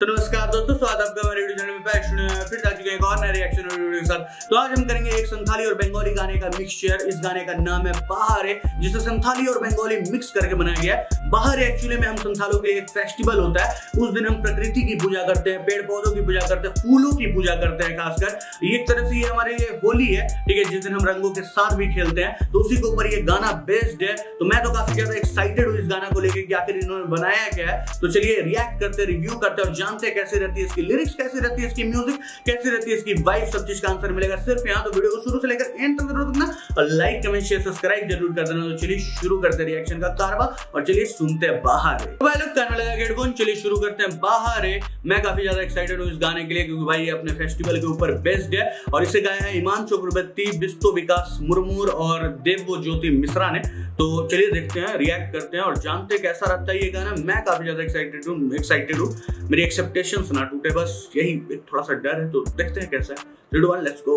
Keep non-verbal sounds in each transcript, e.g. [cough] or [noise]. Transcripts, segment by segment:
तो नमस्कार दोस्तों स्वागत आपका मेरे यूट्यूब चैनल में। पैशन फिर आ चुके हैं एक और नए रिएक्शन वीडियो के साथ। तो आज हम करेंगे एक संथाली और बंगाली गाने का मिक्सचर इस गाने का नाम है बाहर है, जिसे संथाली और बंगाली मिक्स करके बनाया गया है। बाहर एक्चुअली में हम संथालों के एक फेस्टिवल होता है। उस दिन हम प्रकृति की पूजा करते हैं पेड़ पौधों की पूजा करते हैं, फूलों की पूजा करते हैं खासकर। एक तरह से ये हमारे ये होली है, ठीक है, जिस दिन हम रंगों के साथ भी खेलते हैं। तो उसी के ऊपर ये गाना बेस्ड है। तो मैं तो काफ़ी ज़्यादा एक्साइटेड हूँ इस गाना को लेकर आखिर इन्होंने बनाया क्या है। तो चलिए रिएक्ट करते रिव्यू करते और जानते कैसे रहती है इसकी लिरिक्स कैसी रहती है इसकी म्यूज़िक कैसी रहती है इसकी वाइफ सब चीज़ का आंसर मिलेगा सिर्फ़ यहाँ। तो वीडियो को शुरू से लेकर एंड तक ज़रूर देखना और लाइक कमेंट शेयर सब्सक्राइब ज़रूर कर देना। तो चलिए शुरू करते हैं रिएक्शन का कारवा और चलिए सुनते हैं बाहर। है भाई लोग हेडफोन चलिए शुरू करते हैं बाहर। मैं काफ़ी ज़्यादा एक्साइटेड हूँ इस गाने के लिए क्योंकि भाई अपने फेस्टिवल के ऊपर बेस्ड है। और इसे गाया है ईमान चक्रवर्ती बिस्तो, विकास, मुर्मूर और देवो ज्योति मिश्रा ने। तो चलिए देखते हैं रिएक्ट करते हैं और जानते हैं कैसा रहता है ये गाना। मैं काफ़ी ज़्यादा एक्साइटेड हूँ एक्साइटेड हूँ। मेरी एक्सेप्टेशन ना टूटे, बस यही थोड़ा थोड़ा सा डर है तो देखते हैं कैसा है। लेट्स गो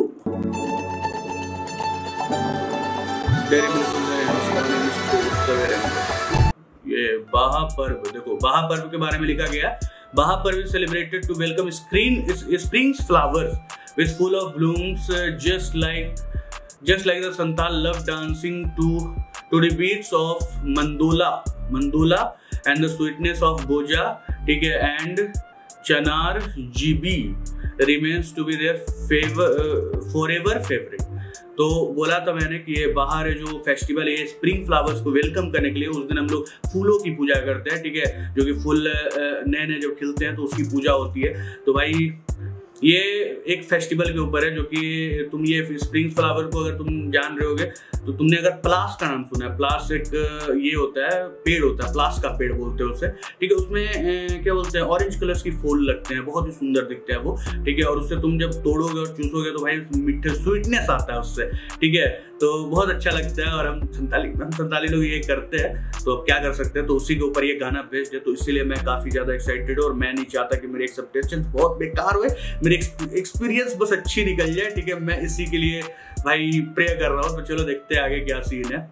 ये बाहा देखो, बाहा के बारे में लिखा गया Baha celebrated to welcome screen springs flowers with full of blooms just like just like the Santal love dancing to to beats of Mandola Mandola and the sweetness of Goja ठीक है एंड चनार GB remains to be their favour for ever favourite तो बोला था मैंने कि ये बाहर है जो फेस्टिवल है स्प्रिंग फ्लावर्स को वेलकम करने के लिए उस दिन हम लोग फूलों की पूजा करते हैं, ठीक है? जो कि फूल नए नए जब खिलते हैं तो उसकी पूजा होती है। तो भाई ये एक फेस्टिवल के ऊपर है जो कि तुम ये स्प्रिंग फ्लावर को अगर तुम जान रहे होगे तो तुमने अगर प्लास का नाम सुना है। प्लास एक ये होता है, पेड़ होता है प्लास का पेड़ बोलते हैं उसे। ठीक है, उसमें क्या बोलते हैं ऑरेंज कलर की फूल लगते हैं, बहुत ही सुंदर दिखते हैं वो। ठीक है, और उससे तुम जब तोड़ोगे और चूसोगे तो भाई मीठे स्वीटनेस आता है उससे। ठीक है तो बहुत अच्छा लगता है और हम संताली हम संताली लोग ये करते हैं तो अब क्या कर सकते हैं? तो उसी के ऊपर ये गाना बेस्ड है तो इसीलिए मैं काफ़ी ज़्यादा एक्साइटेड हूँ और मैं नहीं चाहता कि मेरे एक्सपेक्टेशन बहुत बेकार हुए मेरे एक्सपीरियंस बस अच्छी निकल जाए, ठीक है? मैं इसी के लिए भाई प्रे कर रहा हूँ तो चलो देखते हैं आगे क्या सीन है।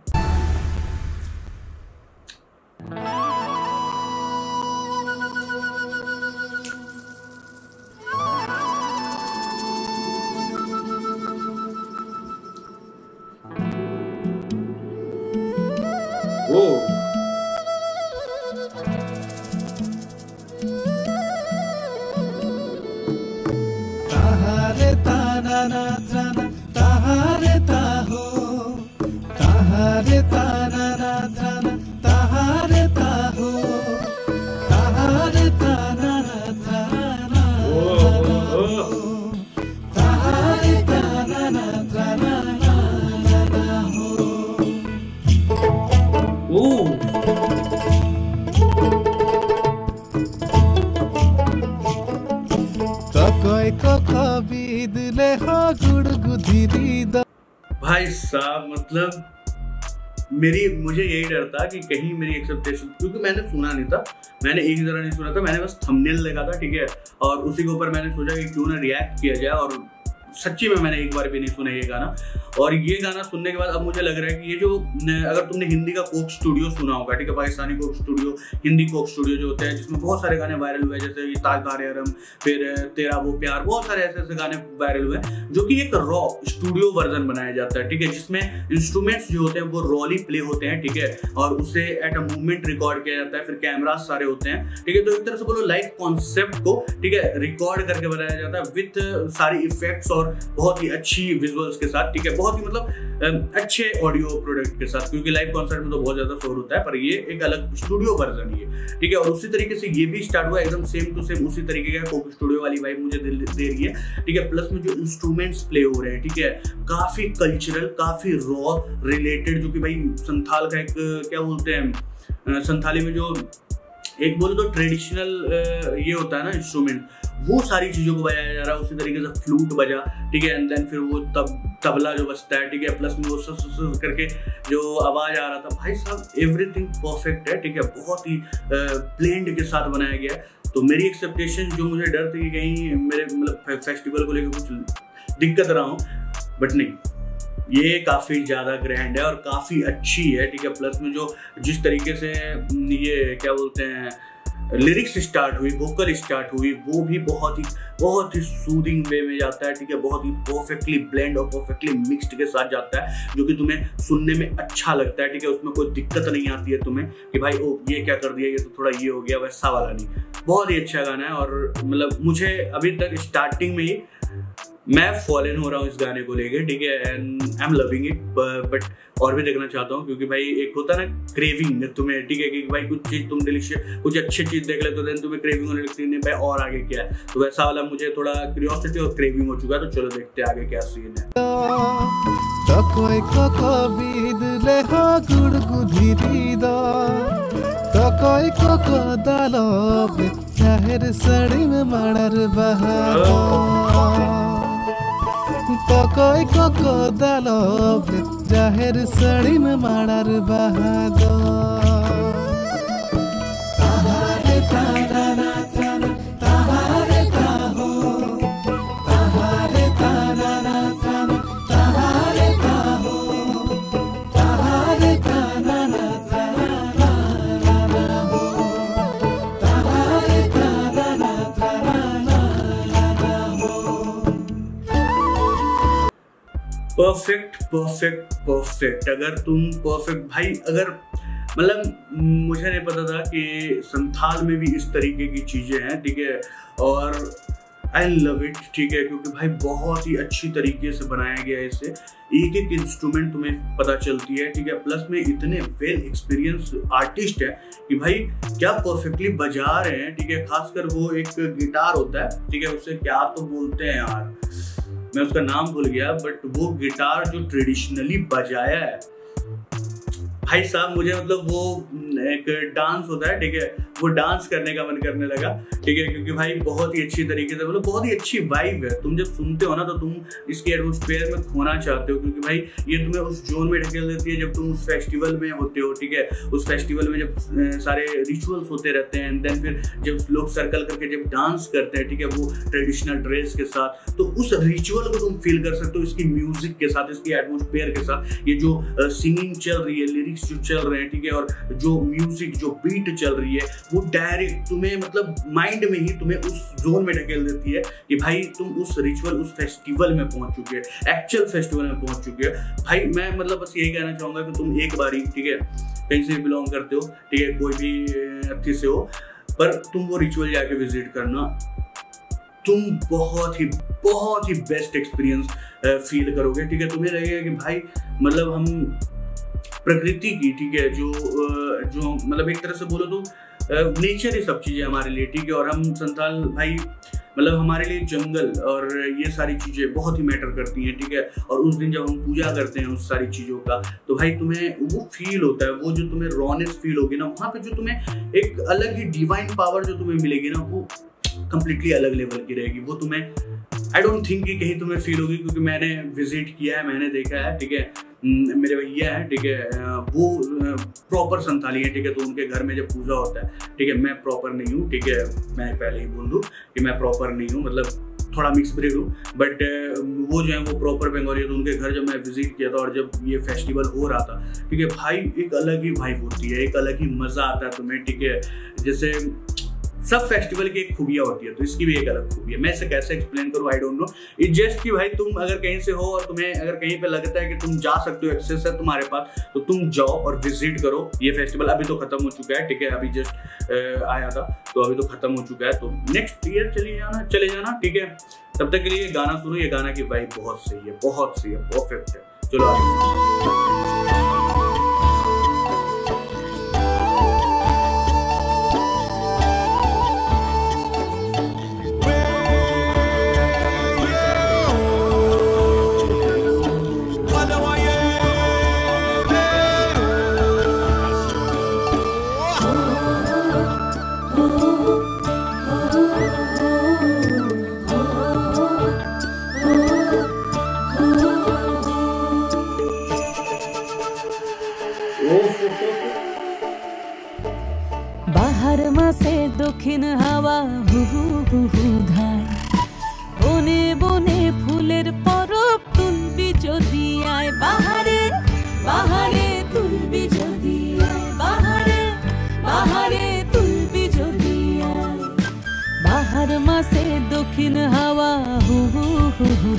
भाई साहब मतलब मेरी, मुझे यही डर था कि कहीं मेरी एक्सेप्टेशन क्योंकि मैंने सुना नहीं था। मैंने एक जरा नहीं सुना था, मैंने बस थंबनेल देखा था, ठीक है? और उसी के ऊपर मैंने सोचा कि क्यों ना रिएक्ट किया जाए, और सच्ची में मैंने एक बार भी नहीं सुना ये गाना। और ये गाना सुनने के बाद अब मुझे लग रहा है कि ये जो अगर तुमने हिंदी का कोक स्टूडियो सुना होगा, ठीक है, Pakistani Coke Studio, Hindi Coke Studio जो होते हैं, जिसमें बहुत सारे गाने वायरल हुए जैसे ताजदार अरम फिर तेरा वो प्यार, बहुत सारे ऐसे ऐसे गाने वायरल हुए जो कि एक रॉ स्टूडियो वर्जन बनाया जाता है, ठीक है, जिसमें इंस्ट्रूमेंट्स जो होते हैं, वो रॉली प्ले होते हैं, ठीक है, और उसे एट अ मूवमेंट रिकॉर्ड किया जाता है, फिर कैमराज सारे होते हैं, ठीक है तो एक तरह से बोलो लाइव कॉन्सेप्ट को, ठीक है रिकॉर्ड करके बनाया जाता है विथ सारी इफेक्ट्स और बहुत ही अच्छी विजुअल्स के साथ, ठीक है ही मतलब अच्छे ऑडियो प्रोडक्ट के साथ, क्योंकि लाइव कॉन्सर्ट में तो बहुत ज़्यादा शोर होता है, पर ये एक अलग स्टूडियो वर्जन ही है। ठीक है, और उसी तरीके से ये भी स्टार्ट हुआ एकदम सेम टू सेम उसी तरीके का कोक स्टूडियो वाली वाइब मुझे दे रही है। ठीक है प्लस में जो इंस्ट्रूमेंट्स प्ले हो रहे हैं, ठीक है। काफ़ी कल्चरल काफ़ी रॉ रिलेटेड जो कि भाई संथाल का एक, क्या बोलते हैं संथाली में जो, एक बोले तो ट्रेडिशनल ये होता है ना इंस्ट्रूमेंट वो सारी चीज़ों को बजाया जा रहा है, उसी तरीके से फ्लूट बजा, ठीक है? एंड देन फिर वो तब, तबला जो बजता है, ठीक है? प्लस में वो सस सस करके जो आवाज़ आ रहा था, भाई साहब एवरीथिंग परफेक्ट है, ठीक है? बहुत ही ब्लेंड के साथ बनाया गया है। तो मेरी एक्सपेक्टेशन जो मुझे डर थी कि कहीं मेरे मतलब फेस्टिवल को लेकर कुछ दिक्कत रहा हूँ बट नहीं। ये काफ़ी ज़्यादा ग्रैंड है और काफ़ी अच्छी है, ठीक है? प्लस में जो, जिस तरीके से ये, क्या बोलते हैं लिरिक्स स्टार्ट हुई वोकल स्टार्ट हुई, वो भी बहुत ही बहुत ही सूदिंग वे में जाता है, ठीक है? बहुत ही परफेक्टली ब्लेंड और परफेक्टली मिक्सड के साथ जाता है, जो कि तुम्हें सुनने में अच्छा लगता है, ठीक है? उसमें कोई दिक्कत नहीं आती है तुम्हें कि भाई, ओ, ये क्या कर दिया? ये तो थोड़ा ये हो गया, वैसा वाला नहीं। बहुत ही अच्छा गाना है और मतलब मुझे अभी तक स्टार्टिंग में ही मैं फॉलन हो रहा हूँ इस गाने को लेके ठीक है? And I am loving it but और भी देखना चाहता हूँ क्योंकि भाई एक होता है ना क्रेविंग तुम्हें ठीक है? कि भाई कुछ चीज़ तुम डिलीशियस कुछ अच्छी चीज़ देख लेते हो तुम्हें क्रेविंग होने लगती है भाई और आगे क्या है? तो वैसा वाला मुझे थोड़ा क्यूरियोसिटी और क्रेविंग हो चुका है तो चलो देखते हैं आगे क्या सीन है। तो তকই কক দালো চাহের সড়ি মে মাড়ার বহা তকই কক দালো জাহের সড়ি মে মাড়ার বহা परफेक्ट परफेक्ट परफेक्ट अगर तुम परफेक्ट भाई, अगर मतलब मुझे नहीं पता था कि संथाल में भी इस तरीके की चीज़ें हैं, ठीक है? और आई लव इट ठीक है? क्योंकि भाई, बहुत ही अच्छी तरीके से बनाया गया है इसे। एक एक इंस्ट्रूमेंट तुम्हें पता चलती है, ठीक है? प्लस में इतने वेल एक्सपीरियंस आर्टिस्ट है कि भाई, क्या परफेक्टली बजा रहे हैं, ठीक है? खासकर वो एक गिटार होता है, ठीक है? उसे क्या तो बोलते हैं यार? मैं उसका नाम भूल गया बट वो गिटार जो ट्रेडिशनली बजाया है, भाई साहब, मुझे मतलब वो एक डांस होता है, ठीक है? वो डांस करने का मन करने लगा, ठीक है? क्योंकि भाई बहुत ही अच्छी तरीके से मतलब बहुत ही अच्छी वाइब है। तुम जब सुनते हो ना तो तुम इसके एटमोस्फेयर में खोना चाहते हो, क्योंकि भाई ये तुम्हें उस जोन में ढकेल देती है जब तुम उस फेस्टिवल में होते हो, ठीक है? उस फेस्टिवल में जब सारे रिचुअल्स होते रहते हैं देन फिर जब लोग सर्कल करके जब डांस करते हैं, ठीक है? वो ट्रेडिशनल ड्रेस के साथ तो उस रिचुअल को तुम फील कर सकते हो इसकी म्यूज़िक के साथ, इसकी एटमोस्फेयर के साथ। ये जो सिंगिंग चल रही है लिरिक्स जो चल रहे हैं, ठीक है? और जो म्यूज़िक जो बीट चल रही है, वो डायरेक्ट तुम्हें मतलब माइंड में ही तुम्हें उस जोन में ढकेल देती है कि भाई तुम उस रिचुअल उस फेस्टिवल में पहुँच चुके हैं एक्चुअल फेस्टिवल में पहुँच चुके हैं। भाई मैं मतलब बस यही कहना चाहूँगा कि तुम एक बार ही ठीक है, कहीं से बिलोंग करते हो, ठीक है, कोई भी अर्थी से हो, पर तुम वो रिचुअल जाके विज़िट करना। तुम बहुत ही बहुत ही बेस्ट एक्सपीरियंस फील करोगे, ठीक है, तुम्हें लगेगा कि भाई मतलब हम प्रकृति की, ठीक है, जो जो मतलब एक तरह से बोलो तो नेचर ही सब चीज़ें हमारे लिए, ठीक है, और हम संताल, भाई मतलब हमारे लिए जंगल और ये सारी चीज़ें बहुत ही मैटर करती हैं, ठीक है, और उस दिन जब हम पूजा करते हैं उस सारी चीज़ों का तो भाई तुम्हें वो फील होता है, वो जो तुम्हें रॉनेस फील होगी ना, वहाँ पे जो तुम्हें एक अलग ही डिवाइन पावर जो तुम्हें मिलेगी ना, वो कंप्लीटली अलग लेवल की रहेगी, वो तुम्हें आई डोंट थिंक कि कहीं तुम्हें फील होगी, क्योंकि मैंने विज़िट किया है, मैंने देखा है, ठीक है मेरे भैया हैं, ठीक है वो प्रॉपर संताली है, ठीक है तो उनके घर में जब पूजा होता है, ठीक है, मैं प्रॉपर नहीं हूँ, ठीक है, मैं पहले ही बोल दूँ कि मैं प्रॉपर नहीं हूँ मतलब थोड़ा मिक्स ब्रीड हूँ बट वो जो है वो प्रॉपर बंगाली है तो उनके घर जब मैं विज़िट किया था और जब ये फेस्टिवल हो रहा था, ठीक है, भाई, एक अलग ही वाइब होती है, एक अलग ही मज़ा आता है तुम्हें, ठीक है, जैसे सब फेस्टिवल की एक खूबियाँ होती है तो इसकी भी एक अलग खूबी है। मैं इसे कैसे एक्सप्लेन करूँ I don't know it just कि भाई तुम अगर कहीं से हो और तुम्हें अगर कहीं पे लगता है कि तुम जा सकते हो एक्सेस है तुम्हारे पास तो तुम जाओ और विज़िट करो। ये फेस्टिवल अभी तो खत्म हो चुका है, ठीक है? अभी जस्ट आया था तो अभी तो खत्म हो चुका है। तो नेक्स्ट ईयर चले जाना चले जाना, ठीक है? तब तक के लिए गाना सुनो, ये गाना की वाइब बहुत सही है, बहुत सही है परफेक्ट है। चलो आगे। আসে দক্ষিণ হাওয়া হু হু হু হু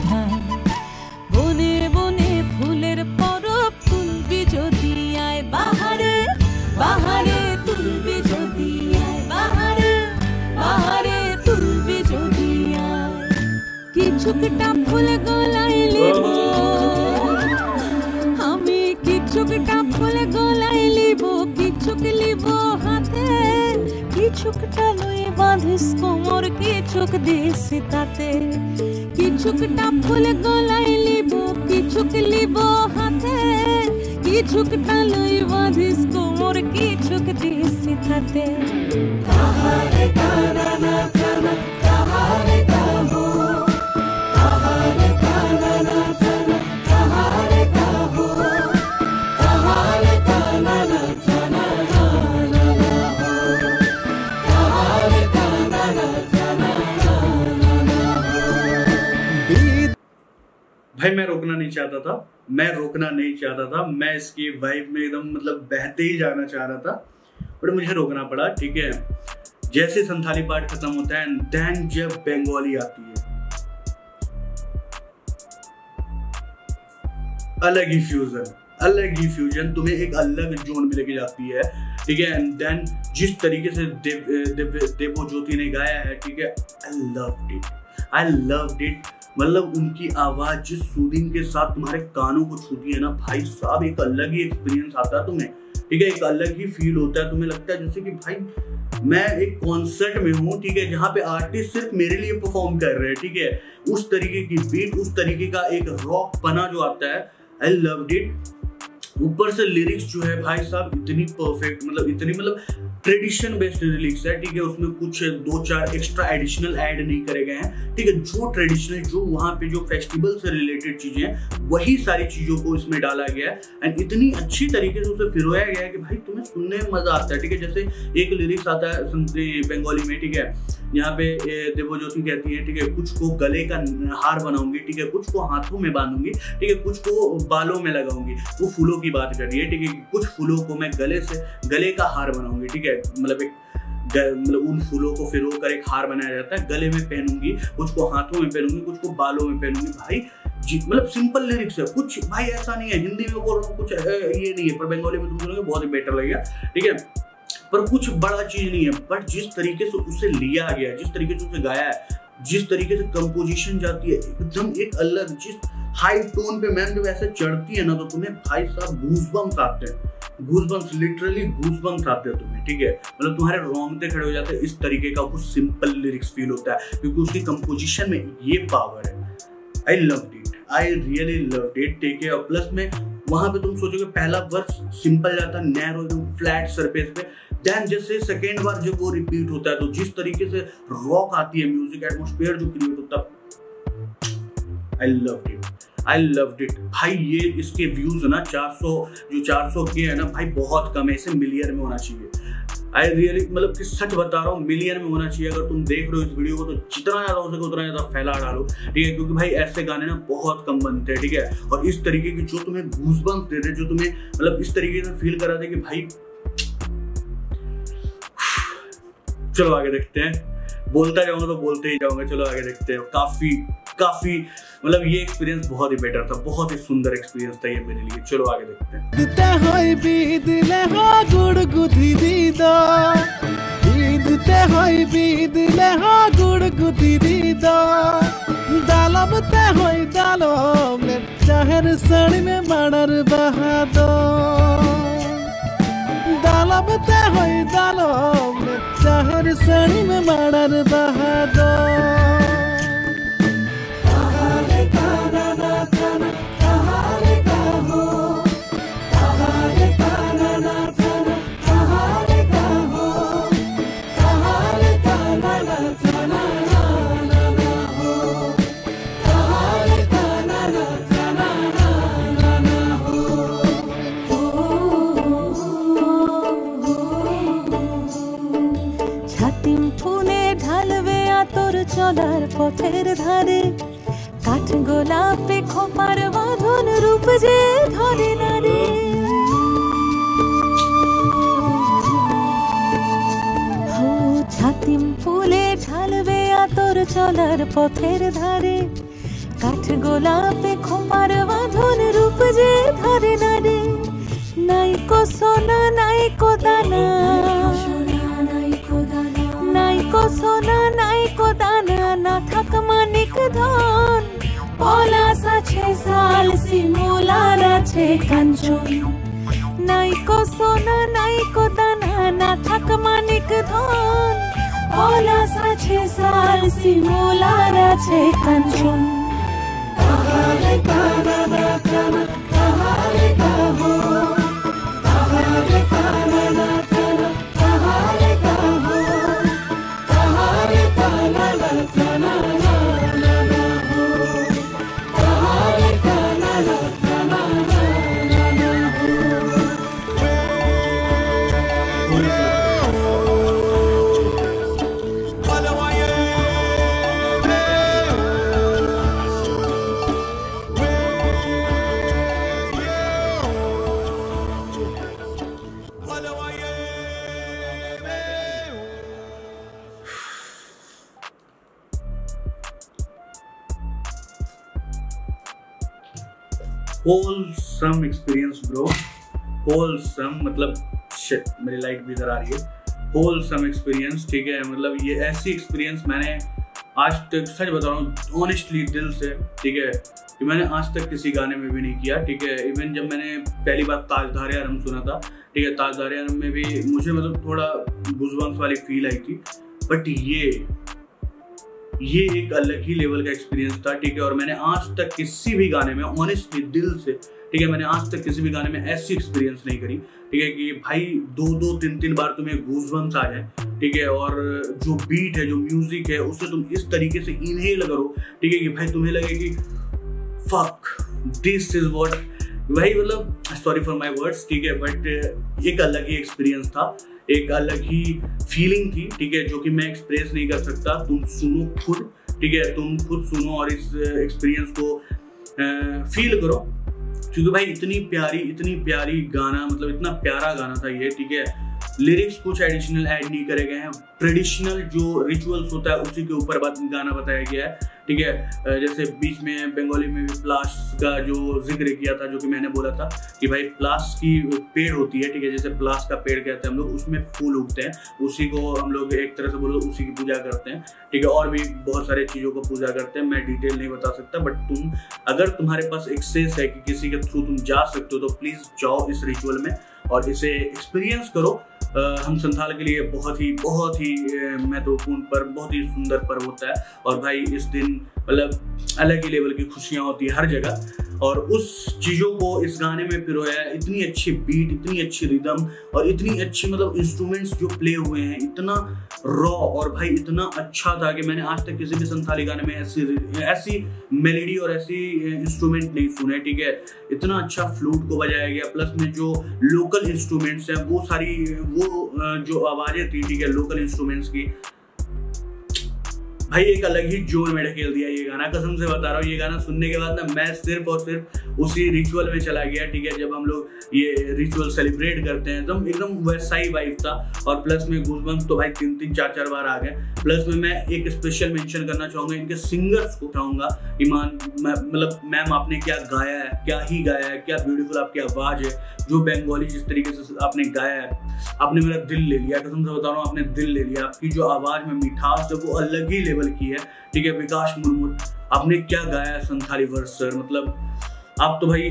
বনে বনে ফুলের পরব তুলবি যদি আয় বাহারে বাহারে তুলবি যদি আয় বাহারে বাহারে তুলবি যদি আয় কিছুকটা ফুল গলায় লিব আমি কিছুকটা ফুল গলায় লিব কিছুক লিব হাতে কিছুকটা লই বাঁধিস কোমর কিছুক দিস তাতে কিছুকটা ফুল গলায় লিব কিছুক লিব হাতে কিছুকটা লই বাঁধিস কোমর কিছুক দিস তাতে কাহারে কানা না কানা কাহারে भाई, मैं रोकना नहीं चाहता था। मैं रोकना नहीं चाहता था। मैं इसकी वाइब में एकदम मतलब बहते ही जाना चाह रहा था। बट मुझे रोकना पड़ा, ठीक है? जैसे संथाली पार्ट खत्म होता है देन जब बंगाली आती है। अलग ही फ्यूजन अलग ही फ्यूजन तुम्हें एक अलग जोन में लेके जाती है, ठीक है? एंड देन जिस तरीके से देव देव, देवो ज्योति ने गाया है, ठीक है? I love it I love it मतलब उनकी आवाज़ जिस सूदिंग के साथ तुम्हारे कानों को छूती है ना, भाई साहब, एक अलग ही एक्सपीरियंस आता है तुम्हें, ठीक है? एक अलग ही फील होता है तुम्हें लगता है जैसे कि भाई मैं एक कॉन्सर्ट में हूँ, ठीक है? जहाँ पे आर्टिस्ट सिर्फ़ मेरे लिए परफॉर्म कर रहे हैं, ठीक है? उस तरीके की बीट उस तरीके का एक रॉक पना जो आता है आई लव इट ऊपर से लिरिक्स जो है भाई साहब, इतनी परफेक्ट मतलब इतनी मतलब ट्रेडिशन बेस्ड लिरिक्स है, ठीक है? उसमें कुछ दो चार एक्स्ट्रा एडिशनल ऐड नहीं करे गए हैं, ठीक है? जो ट्रेडिशनल जो वहाँ पे जो फेस्टिवल से रिलेटेड चीज़ें हैं, वही सारी चीज़ों को इसमें डाला गया है। एंड इतनी अच्छी तरीके से उसे फिरोया गया है कि भाई तुम्हें सुनने में मज़ा आता है, ठीक है? जैसे एक लिरिक्स आता है बंगाली में, ठीक है? यहाँ पे देवोज्योति कहती है, ठीक है, कुछ को गले का हार बनाऊँगी, ठीक है, कुछ को हाथों में बांधूँगी, ठीक है, कुछ को बालों में लगाऊँगी, वो फूलों की बात कर रही है, ठीक है कुछ फूलों को मैं गले से, गले का हार बनाऊँगी, ठीक है मतलब एक मतलब उन फूलों को फिरो कर एक हार बनाया जाता है, गले में पहनूँगी, कुछ को हाथों में पहनूँगी, कुछ को बालों में पहनूँगी, भाई, जी मतलब सिंपल लिरिक्स है, कुछ, भाई, ऐसा नहीं है, हिंदी में बोल रहा हूँ, कुछ ये नहीं है, पर बंगाली में तुम सुनोगे, बहुत ही बेटर लगेगा, ठीक है पर कुछ बड़ा चीज़ नहीं है। बट जिस तरीके से उसे लिया गया, जिस तरीके से उसे गाया है, जिस तरीके से कंपोजिशन जाती है, एकदम एक अलग, जिस हाई टोन पे मैम जब ऐसे चढ़ती है ना तो तुम्हें भाई साहब गूजबम्स आते हैं। गूजबम्स लिटरली गूजबम्स आते हैं तुम्हें, ठीक है? मतलब तुम्हारे रोंगटे खड़े हो जाते हैं, इस तरीके का कुछ सिंपल लिरिक्स फील होता है, क्योंकि उसकी कंपोजिशन में ये पावर है। I love it I really love it take plus में वहाँ पे तुम सोचोगे, पहला वर्ष सिंपल जाता है नैरो फ्लैट सरफेस पे। देन जैसे सेकेंड बार जब वो रिपीट होता है तो जिस तरीके से रॉक आती है म्यूज़िक एटमोस्फेयर जो क्रिएट होता है I love it I love it भाई, ये इसके व्यूज़ ना 400 जो 400 के है ना, भाई, बहुत कम है। इसे मिलियन में होना चाहिए। आई रियली मतलब कि सच बता रहा हूँ मिलियन में होना चाहिए। अगर तुम देख रहे हो इस वीडियो को तो जितना ज़्यादा हो सके, उतना ज़्यादा फैला डालो। ठीक है? क्योंकि भाई, ऐसे गाने ना बहुत कम बनते हैं, ठीक है? और इस तरीके की जो तुम्हें घूसबंस देते जो तुम्हें मतलब इस तरीके से फील कराते कि भाई चलो आगे देखते हैं। बोलता जाऊँगा तो बोलते ही जाऊँगा, चलो आगे देखते हैं। काफ़ी काफ़ी मतलब ये एक्सपीरियंस बहुत ही बेटर था, बहुत ही सुंदर एक्सपीरियंस था ये मेरे लिए। चलो आगे देखते हैं। बाहर साड़ी में माड़र बहादो চলার পথের ধারে, কাঠ গোলাপে খোপার বাঁধন রূপ যে ধরে না রে। ছাতিম ফুলে ঢালবে তোর চলার পথের ধারে, কাঠ গোলাপে খোপার বাঁধন রূপ যে ধরে নারে নাই কো সোনা, নাই কো দানা। কো সোনা নাই কো দানা না থাক মানিক ধন পলাশ আছে সাল শিমুলার আছে কাঞ্চন নাই কো সোনা নাই কো দানা না থাক মানিক ধন পলাশ আছে সাল শিমুলার আছে কাঞ্চন তাহারে কানা না কানা তাহারে কাহো होलसम एक्सपीरियंस ब्रो होलसम मतलब shit, मेरी लाइट भी इधर आ रही है. होलसम एक्सपीरियंस ठीक है? मतलब ये ऐसी एक्सपीरियंस मैंने आज तक सच बता रहा हूँ ऑनेस्टली दिल से ठीक है? कि मैंने आज तक किसी गाने में भी नहीं किया ठीक है? इवन जब मैंने पहली बार ताजधारे आरम सुना था ठीक है? ताजधारे आरम में भी मुझे मतलब थोड़ा गुजबम्स वाली फील आई थी. बट ये ये एक अलग ही लेवल का एक्सपीरियंस था, ठीक है? और मैंने आज तक किसी भी गाने में ऑनेस्टली दिल से, ठीक है? मैंने आज तक किसी भी गाने में ऐसी एक्सपीरियंस नहीं करी, ठीक है? कि भाई दो दो तीन तीन बार तुम्हें गूजबम्स आ जाए, ठीक है? और जो बीट है, जो म्यूज़िक है, उसे तुम इस तरीके से इनहेल करो, ठीक है? कि भाई, तुम्हें लगे कि फक दिस इज़ व्हाट भाई मतलब सॉरी फॉर माय वर्ड्स ठीक है? बट एक अलग ही एक्सपीरियंस था। एक अलग ही फीलिंग थी, ठीक है, जो कि मैं एक्सप्रेस नहीं कर सकता। तुम सुनो खुद, ठीक है, तुम खुद सुनो और इस एक्सपीरियंस को फील करो। क्योंकि भाई, इतनी प्यारी इतनी प्यारी गाना मतलब इतना प्यारा गाना था ये, ठीक है। लिरिक्स कुछ एडिशनल ऐड नहीं करे गए हैं। ट्रेडिशनल जो रिचुअल्स होता है, उसी के ऊपर बात गाना बताया गया है। ठीक है? जैसे बीच में बंगाली में भी प्लास का जो ज़िक्र किया था, जो कि मैंने बोला था कि भाई प्लास की पेड़ होती है, ठीक है? जैसे प्लास का पेड़ कहते हैं हम लोग, उसमें फूल उगते हैं। उसी को हम लोग एक तरह से बोलो, उसी की पूजा करते हैं। ठीक है? और भी बहुत सारे चीज़ों को पूजा करते हैं। मैं डिटेल नहीं बता सकता बट तुम, अगर तुम्हारे पास एक्सेस है कि किसी के थ्रू तुम जा सकते हो तो प्लीज़ जाओ इस रिचुअल में और इसे एक्सपीरियंस करो। हम संथाल के लिए बहुत ही बहुत ही महत्वपूर्ण पर्व, बहुत ही सुंदर पर्व होता है। और भाई, इस दिन मतलब अलग ही लेवल की खुशियाँ होती है हर जगह। और उस चीज़ों को इस गाने में पिरोया है। इतनी अच्छी बीट इतनी अच्छी रिदम और इतनी अच्छी मतलब इंस्ट्रूमेंट्स जो प्ले हुए हैं, इतना रॉ और भाई इतना अच्छा था कि मैंने आज तक किसी भी संथाली गाने में ऐसी ऐसी मेलेडी और ऐसी इंस्ट्रूमेंट नहीं सुने, ठीक है? इतना अच्छा फ्लूट को बजाया गया प्लस में जो लोकल इंस्ट्रूमेंट्स हैं, वो सारी, वो जो आवाज़ें थी, ठीक है लोकल इंस्ट्रूमेंट्स की भाई एक अलग ही ज़ोर में ढकेल दिया ये गाना। कसम से बता रहा हूँ, ये गाना सुनने के बाद ना मैं सिर्फ़ और सिर्फ़ उसी रिचुअल में चला गया, ठीक है? जब हम लोग ये रिचुअल सेलिब्रेट करते हैं एकदम एकदम वैसा ही वाइफ था। और प्लस में गूजबम्स तो भाई तीन तीन, चार चार बार आ गए। प्लस में मैं एक स्पेशल मेंशन करना चाहूँगा, इनके सिंगर्स को चाहूँगा ईमान मतलब मैम आपने क्या गाया है, क्या ही गाया है, क्या ब्यूटीफुल आपकी आवाज़ है, जो बंगाली जिस तरीके से आपने गाया है। आपने मेरा दिल ले लिया, कसम से बता रहा हूँ, आपने दिल ले लिया। आपकी जो आवाज़ में मिठास है, वो अलग ही लेवल की है। ठीक है, विकास मुर्मू, आपने क्या गाया संथाली वर्स सर मतलब आप तो भाई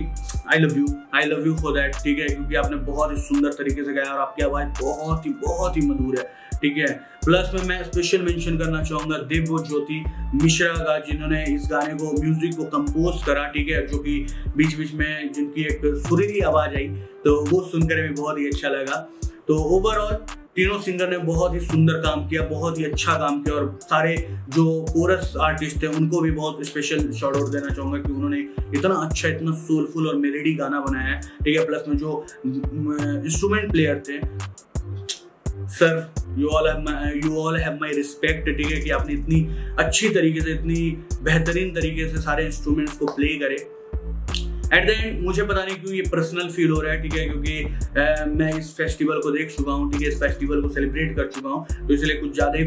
I love you I love you for that ठीक है, क्योंकि आपने बहुत ही सुंदर तरीके से गाया और आपकी आवाज़ बहुत ही बहुत ही मधुर है, ठीक है। प्लस में मैं स्पेशल मेंशन करना चाहूँगा देव ज्योति, मिश्रा का, जिन्होंने इस गाने को म्यूज़िक को कंपोज करा, ठीक है, जो कि बीच बीच में जिनकी एक सुरीली आवाज़ आई तो वो सुनकर भी बहुत ही अच्छा लगा। तो ओवरऑल तीनों सिंगर ने बहुत ही सुंदर काम किया, बहुत ही अच्छा काम किया और सारे जो कोरस आर्टिस्ट थे, उनको भी बहुत स्पेशल शॉर्ट आउट देना चाहूँगा कि उन्होंने इतना अच्छा इतना सोलफुल और मेलेडी गाना बनाया है। ठीक है प्लस में जो इंस्ट्रूमेंट प्लेयर थे sir you all you all have my respect ठीक है, कि आपने इतनी अच्छी तरीके से, इतनी बेहतरीन तरीके से सारे इंस्ट्रूमेंट्स को प्ले करे। एट द एंड मुझे पता नहीं क्यों ये पर्सनल फील हो रहा है ठीक है? क्योंकि ए, मैं इस फेस्टिवल को देख चुका हूँ ठीक है? इस फेस्टिवल को सेलिब्रेट कर चुका हूँ तो इसलिए कुछ ज़्यादा ही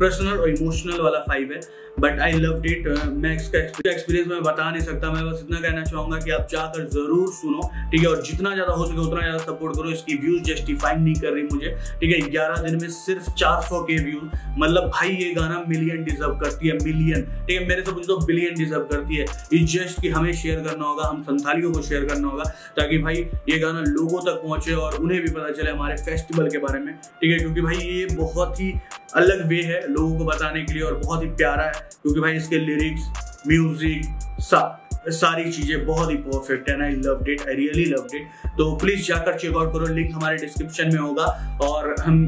पर्सनल और इमोशनल वाला फाइव है। बट आई लव इट मैं इसका एक्सपीरियंस मैं बता नहीं सकता। मैं बस इतना कहना चाहूँगा कि आप जाकर ज़रूर सुनो, ठीक है? और जितना ज़्यादा हो सके उतना ज़्यादा सपोर्ट करो। इसकी व्यूज़ जस्टिफाइंग नहीं कर रही मुझे, ठीक है? ग्यारह दिन में सिर्फ़ 400 के व्यूज़ मतलब भाई, ये गाना मिलियन डिजर्व करती है मिलियन ठीक है? मेरे से पूछो बिलियन डिजर्व करती है। इस जस्ट कि हमें शेयर करना होगा, हम संथालियों को शेयर करना होगा, ताकि भाई ये गाना लोगों तक पहुँचे और उन्हें भी पता चले हमारे फेस्टिवल के बारे में, ठीक है? क्योंकि भाई ये बहुत ही अलग वे है लोगों को बताने के लिए और बहुत ही प्यारा है। क्योंकि भाई इसके लिरिक्स म्यूज़िक सब सारी चीज़ें बहुत ही परफेक्ट है I love it I really love it तो प्लीज़ जाकर चेकआउट करो लिंक हमारे डिस्क्रिप्शन में होगा, और हम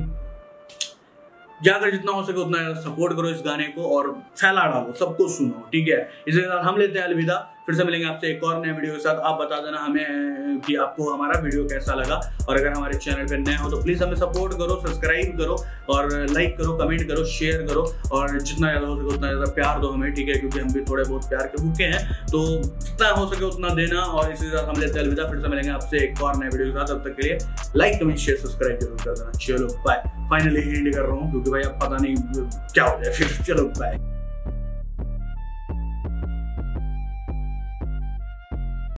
जाकर जितना हो सके उतना सपोर्ट करो इस गाने को, और फैला डालो, सबको सुनो, ठीक है? इसके साथ हम लेते हैं अलविदा। फिर से मिलेंगे आपसे एक और नए वीडियो के साथ। आप बता देना हमें कि आपको हमारा वीडियो कैसा लगा। और अगर हमारे चैनल पर नए हो तो प्लीज़ हमें सपोर्ट करो सब्सक्राइब करो, और लाइक करो कमेंट करो शेयर करो। और जितना ज़्यादा हो सके, उतना ज़्यादा प्यार दो हमें, ठीक है? क्योंकि हम भी थोड़े बहुत प्यार के भूखे हैं। तो जितना हो सके, उतना देना। और इसी साथ हम लेते अलविदा। फिर से मिलेंगे आपसे एक और नए वीडियो के साथ। तब तक के लिए लाइक कमेंट शेयर सब्सक्राइब ज़रूर कर देना। चलो बाय फाइनली एंड कर रहा हूँ, क्योंकि भाई अब पता नहीं क्या हो जाए। फिर [laughs] चलो बाय